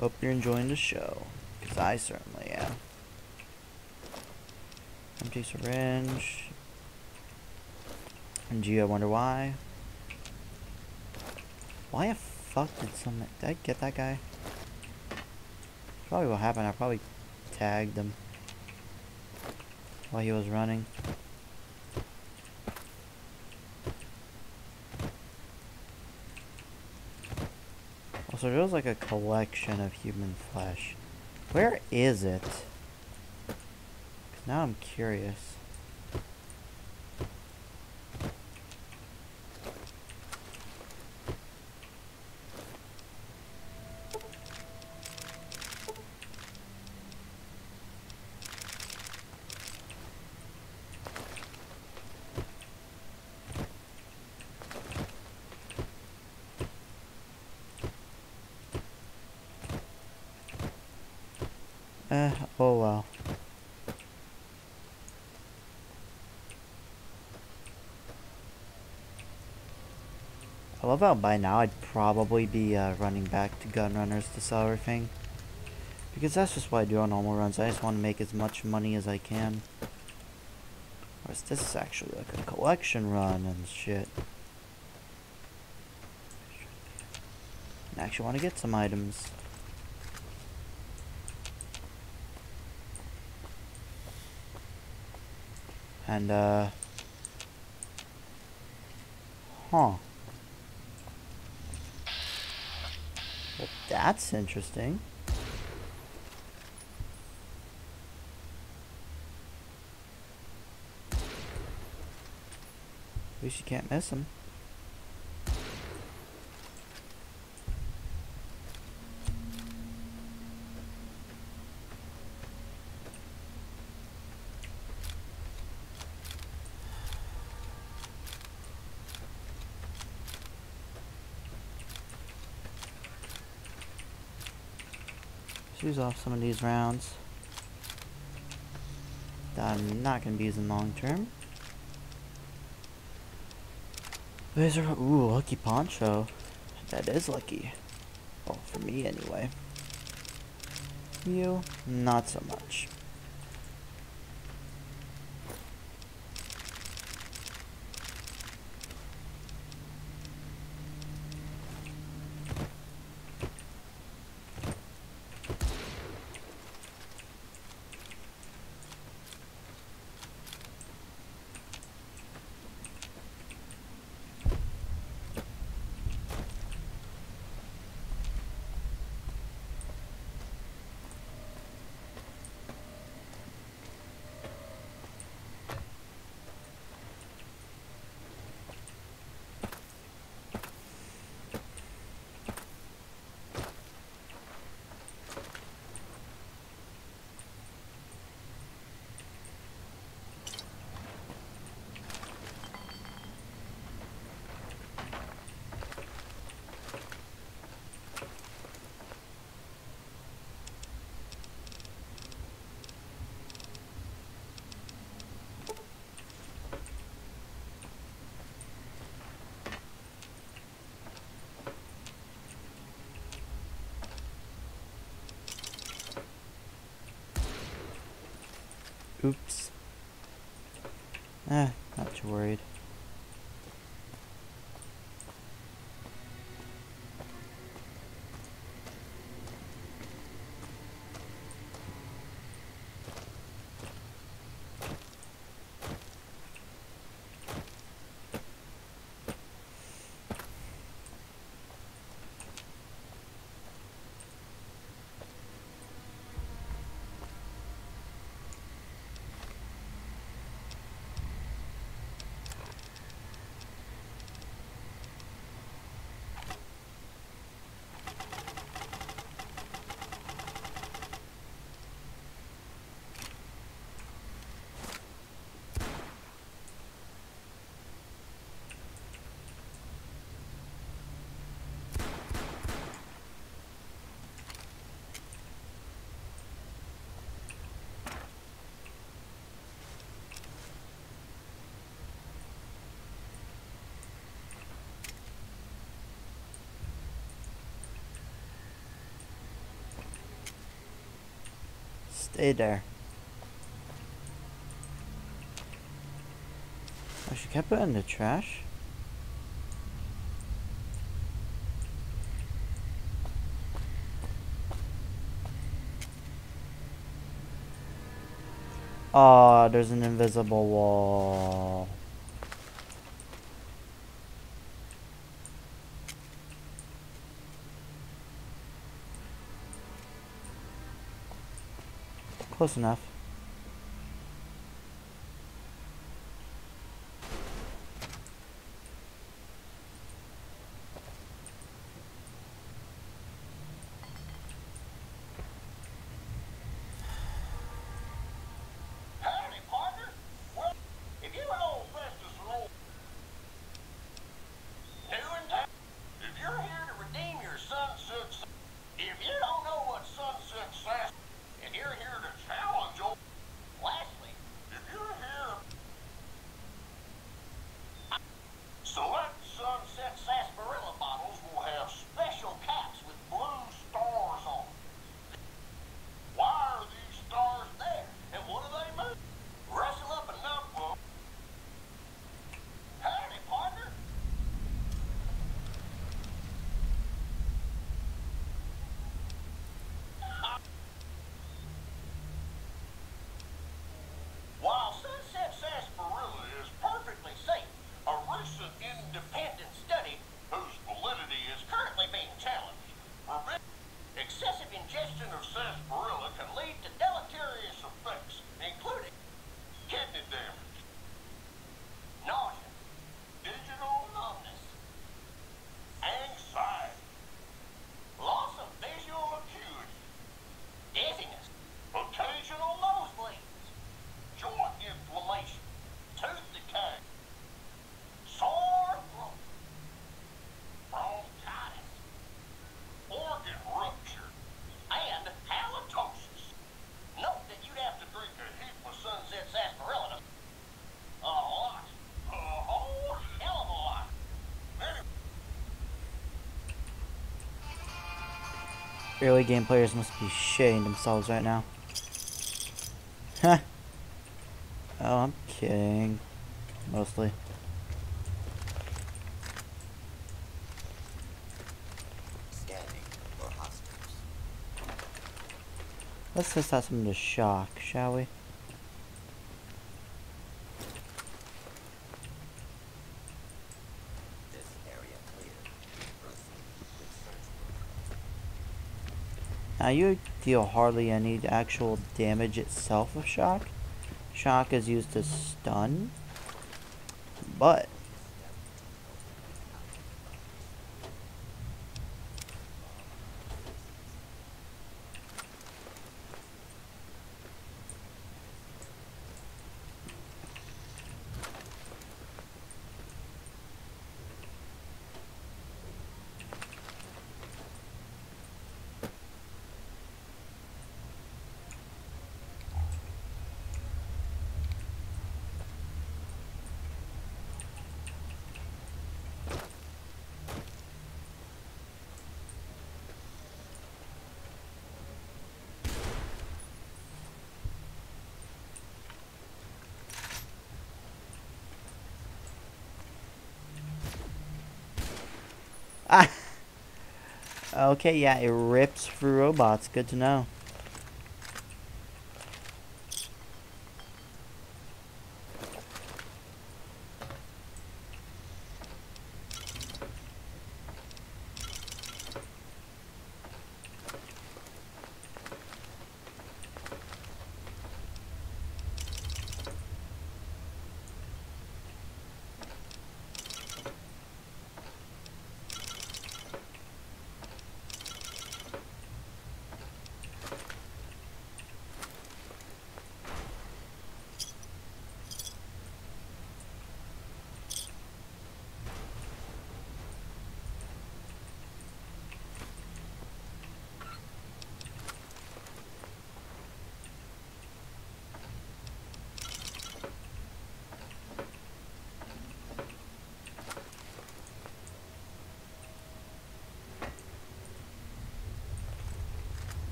Hope you're enjoying the show, because I certainly am. Empty syringe. And gee, I wonder why. Why the fuck did some... Did I get that guy? Probably what happened, I probably tagged him. While he was running. Also, there's like a collection of human flesh. Where is it? now I'm curious. Eh, oh well. How by now I'd probably be uh, running back to gun runners to sell everything. Because that's just what I do on normal runs. I just want to make as much money as I can. Whereas this is actually like a collection run and shit. I actually want to get some items. And, uh... Huh. That's interesting. At least you can't miss him. Shoes off some of these rounds that I'm not going to be using long term. Laser, ooh, lucky poncho. That is lucky. Well, for me anyway. You, not so much. Oops. Eh, not too worried. Stay there. Oh, she kept it in the trash? Oh, there's an invisible wall. Close enough. Howdy, partner. Well, if you hold Festus Roll doing time, if you're here to redeem your sunset, s- if you don't know what sunset sass, and you're here to challenge old Early game players must be shitting themselves right now. Huh. Oh, I'm kidding. Mostly. Let's test out some the shock, shall we? Now you deal hardly any actual damage itself with shock. Shock is used to stun, but Ah. Okay, yeah, it rips through robots. Good to know.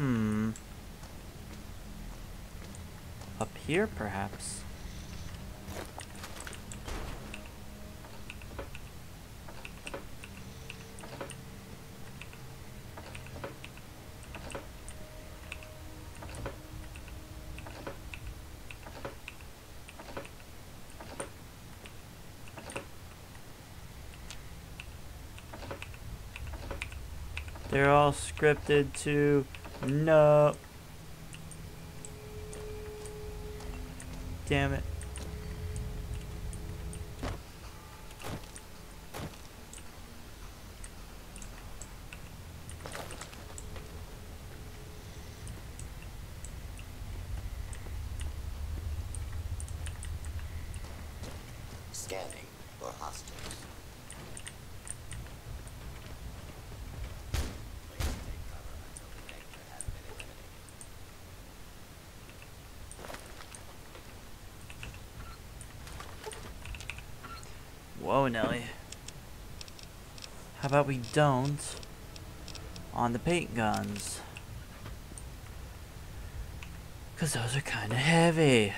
Hmm. Up here, perhaps. They're all scripted to no. Damn it. Scanning for hostiles. Please take cover until the danger has been eliminated. Whoa, Nelly. How about we don't on the paint guns? Because those are kind of heavy.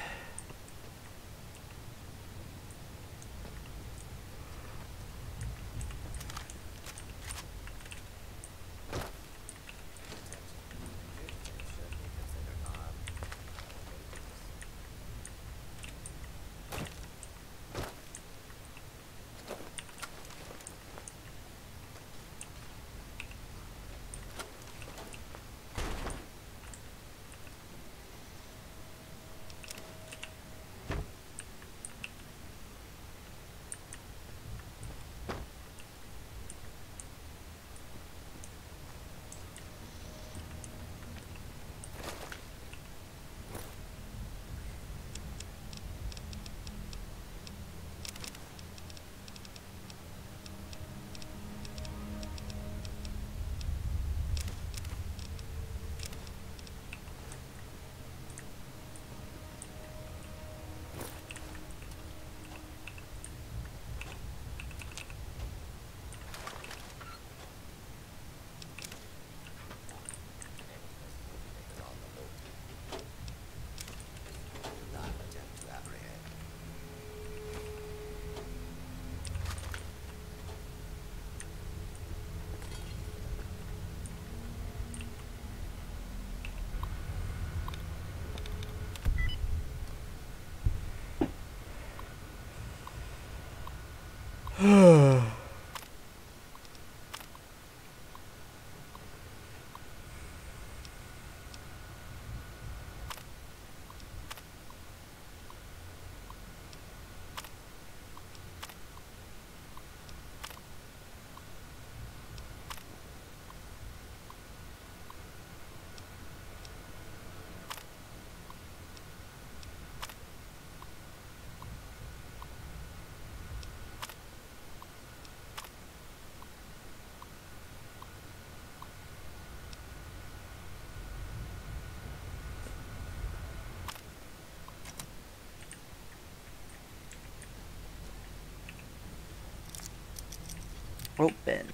Open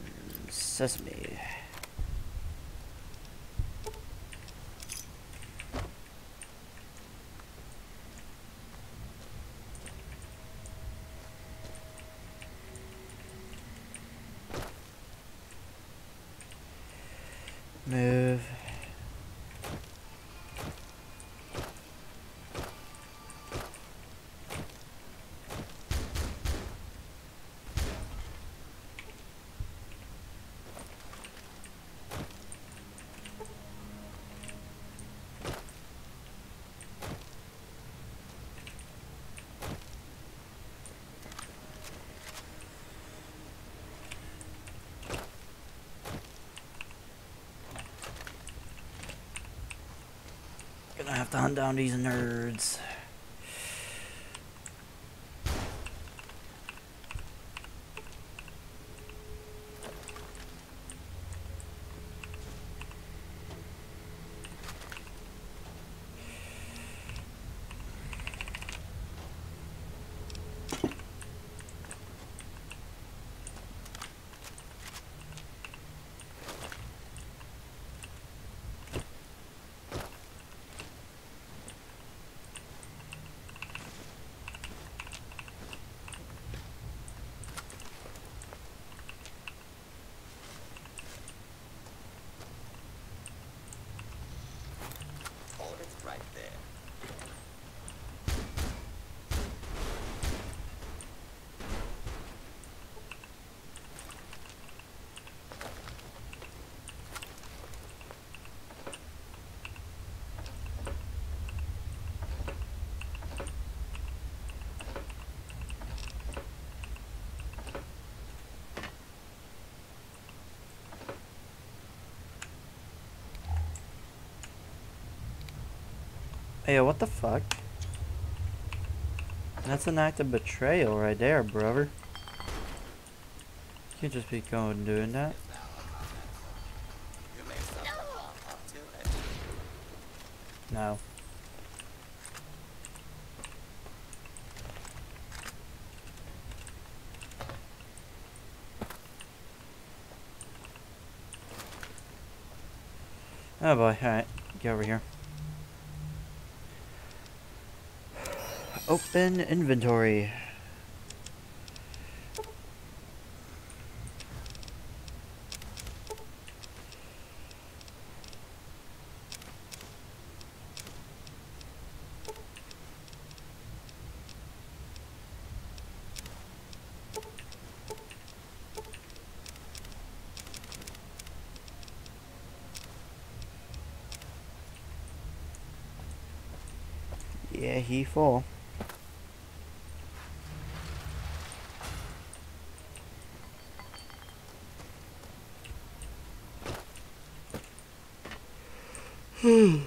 sesame. Move. Gonna have to hunt down these nerds. Oh, it's right there. Hey, what the fuck? That's an act of betrayal right there, brother. You just be going doing that. No. Oh boy, alright. Get over here. Open inventory. Yeah, he full. Oh,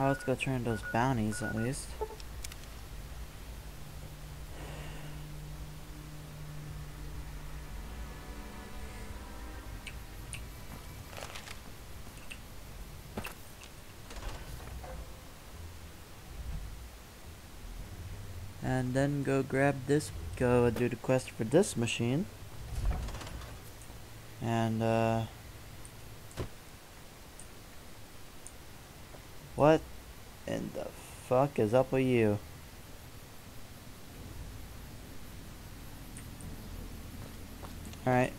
let's go turn those bounties at least. And then go grab this, go do the quest for this machine. And, uh... What in the fuck is up with you? Alright.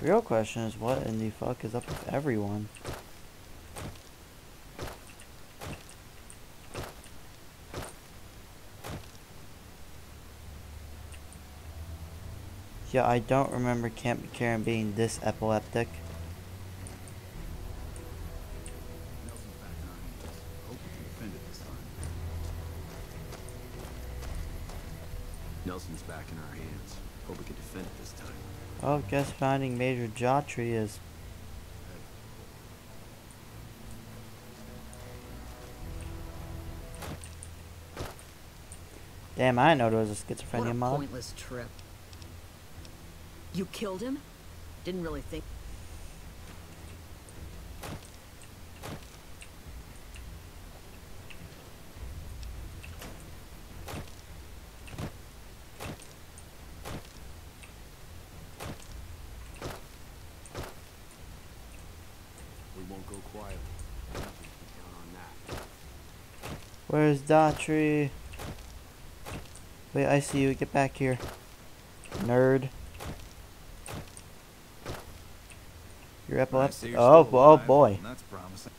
Real question is what in the fuck is up with everyone? Yeah, I don't remember Camp McCarran being this epileptic. Guess finding Major Dhatri is. Damn, I know there was a What schizophrenia a mod. pointless trip. You killed him? Didn't really think. We won't go quietly. You can count on that. Where's Dhatri? Wait, I see you. Get back here. Nerd. You're epileptic. Oh, oh boy. That's promising.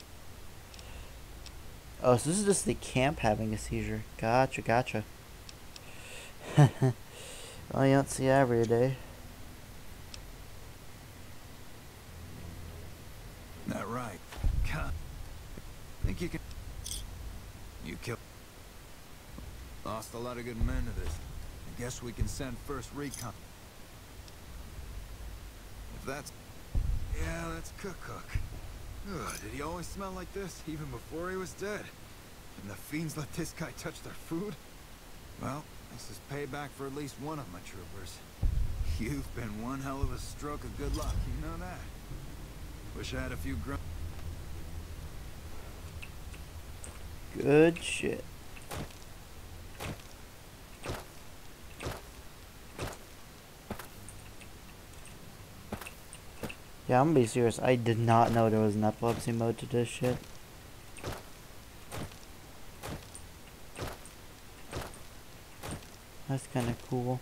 Oh, so this is just the camp having a seizure. Gotcha, gotcha. well, you don't see every day. That right. God. Think you can... You killed... Lost a lot of good men to this. I guess we can send first recon. If that's... Yeah, that's Cook Cook. Ugh, did he always smell like this, even before he was dead? And the fiends let this guy touch their food? Well, this is payback for at least one of my troopers. You've been one hell of a stroke of good luck, you know that. Wish I had a few gr- Good shit. Yeah, I'm gonna be serious. I did not know there was an epilepsy mode to this shit. That's kind of cool.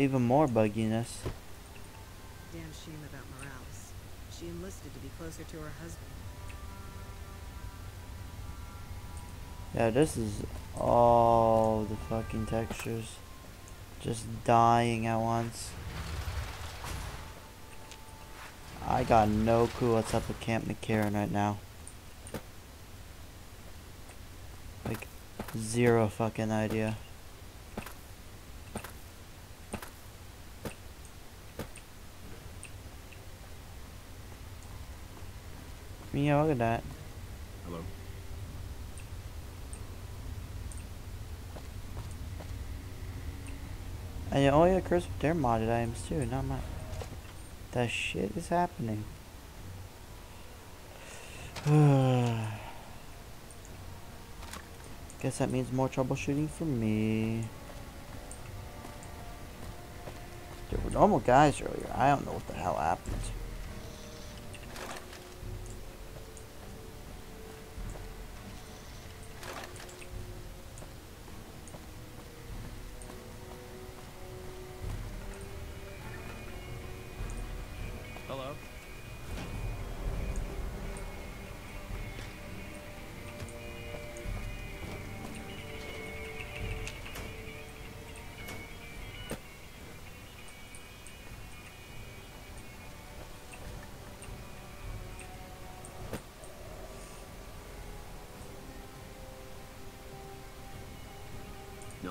Even more bugginess. Damn shame about Morales. She enlisted to be closer to her husband. Yeah, this is all the fucking textures. Just dying at once. I got no clue what's up with Camp McCarran right now. Like, zero fucking idea. Yeah, look at that. Hello? And yeah, oh yeah, Chris, they're modded items too, not mine. That shit is happening. Guess that means more troubleshooting for me. There were normal guys earlier. I don't know what the hell happened.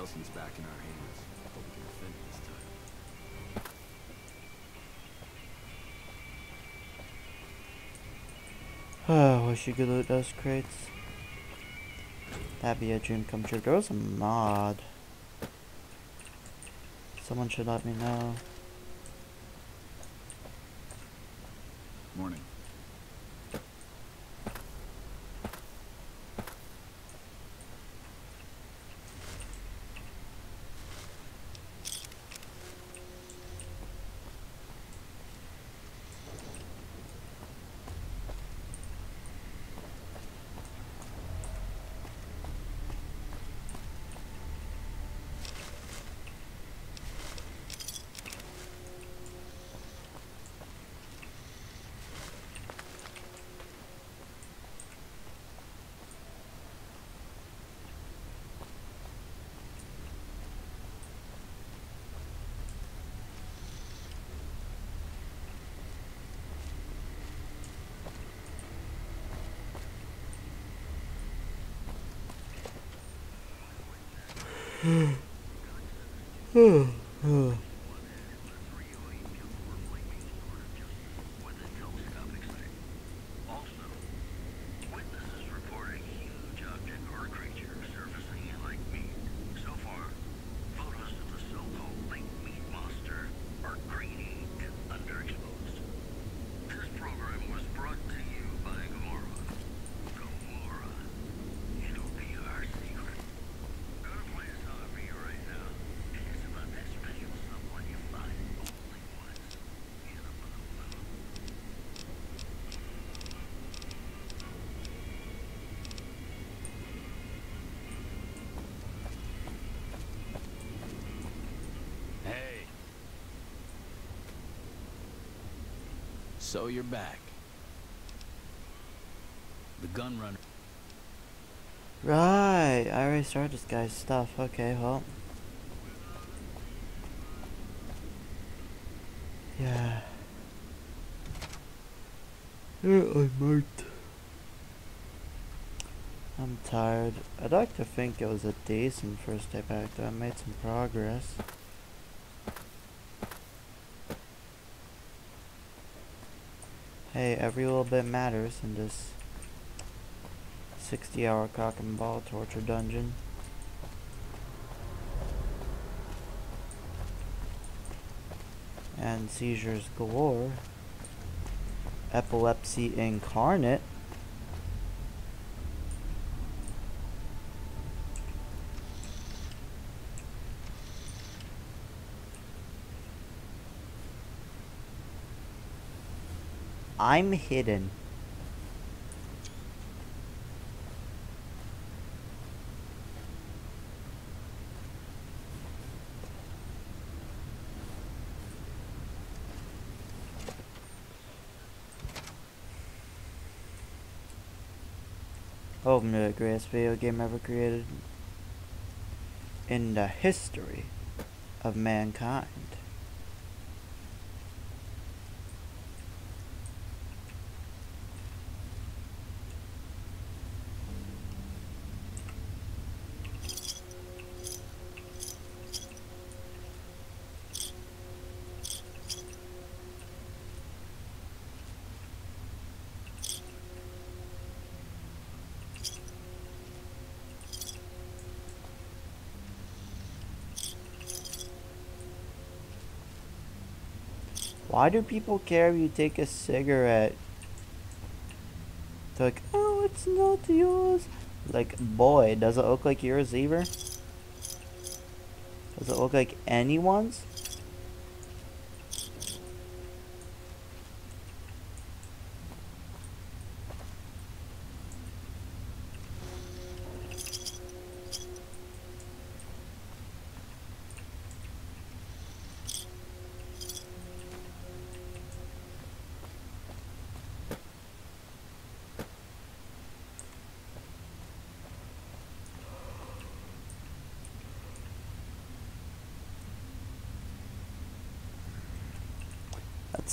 Nelson's back in our hands. We can defend this time. Oh, wish you could loot those crates. That'd be a dream come true. There was a mod. Someone should let me know. 嗯嗯嗯。So you're back. The gun runner. Right, I already started this guy's stuff. Okay, well. Yeah. Yeah, I might. I'm tired. I'd like to think it was a decent first day back though. I made some progress. Hey, every little bit matters in this 60 hour cock and ball torture dungeon. And seizures galore. Epilepsy incarnate. I'm hidden. Welcome to the greatest video game ever created in the history of mankind. Why do people care if you take a cigarette? They're like, oh, it's not yours. Like, boy, does it look like yours either? Does it look like anyone's?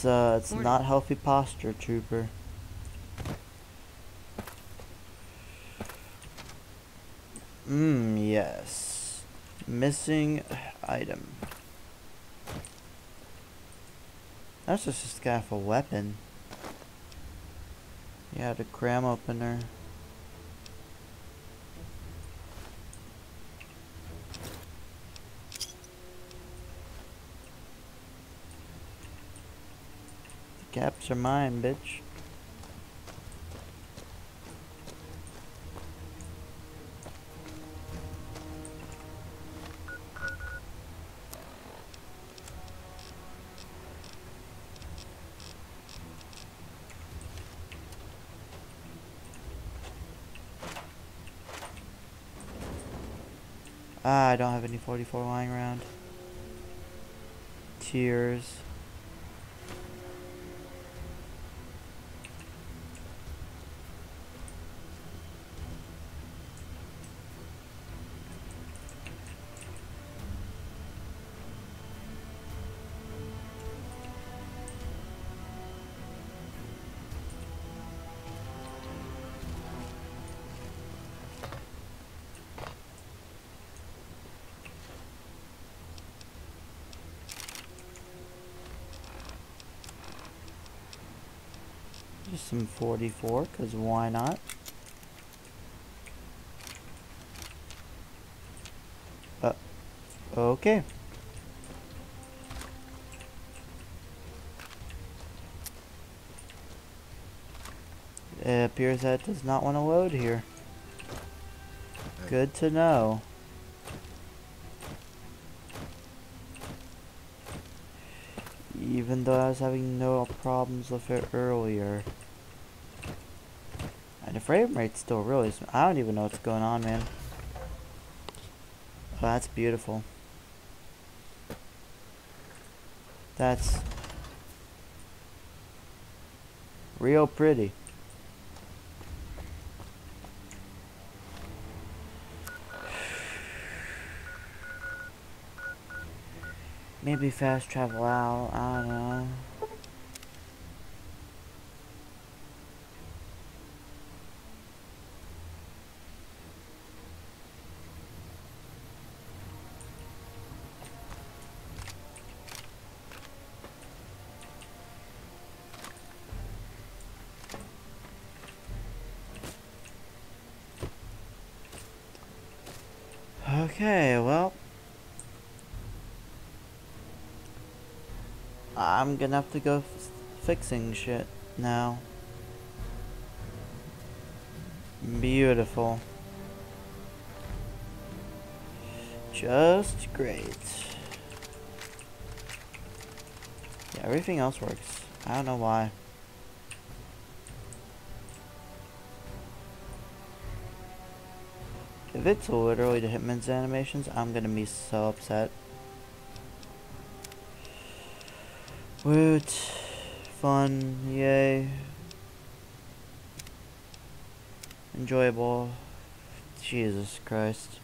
It's uh, it's Morning. not healthy posture, trooper. Mmm, yes. Missing item. That's just a scaff of weapon. Yeah, the cram opener. Caps are mine, bitch. Ah, I don't have any 44 lying around. Tears. Some 44, because why not? Uh, okay. It appears that it does not want to load here. Good to know. Even though I was having no problems with it earlier. Frame rate's still really sm- I don't even know what's going on, man. Oh, that's beautiful. That's real pretty. Maybe fast travel out, I don't know. Okay, well. I'm gonna have to go fixing shit now. Beautiful. Just great. Yeah, everything else works. I don't know why. If it's literally the Hitman's animations, I'm gonna be so upset. Woot. Fun. Yay. Enjoyable. Jesus Christ.